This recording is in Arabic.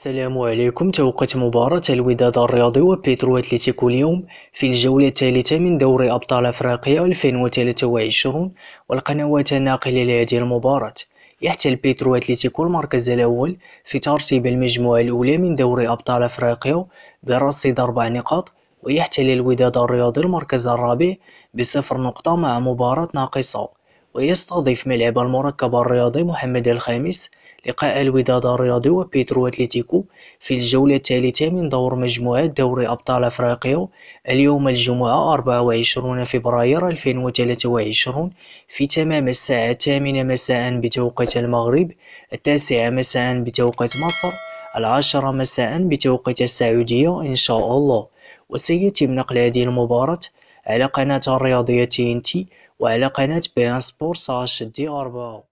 السلام عليكم. توقيت مباراة الوداد الرياضي وبيترو أتلتيكو اليوم في الجولة الثالثة من دوري أبطال أفريقيا 2023 والقنوات الناقلة لهذه المباراة. يحتل بيترو أتلتيكو المركز الأول في ترتيب المجموعة الأولى من دوري أبطال أفريقيا برصيد أربع نقاط ويحتل الوداد الرياضي المركز الرابع بصفر نقطة مع مباراة ناقصة. ويستضيف ملعب المركب الرياضي محمد الخامس لقاء الوداد الرياضي وبيترو أتلتيكو في الجولة الثالثة من دور مجموعة دوري أبطال أفريقيا اليوم الجمعة 24 فبراير 2023 في تمام الساعة الثامنة مساء بتوقيت المغرب التاسعة مساء بتوقيت مصر العاشرة مساء بتوقيت السعودية إن شاء الله. وسيتم نقل هذه المباراة على قناة الرياضية تي وعلى قناة بي ان سبور ساش دي أربعة.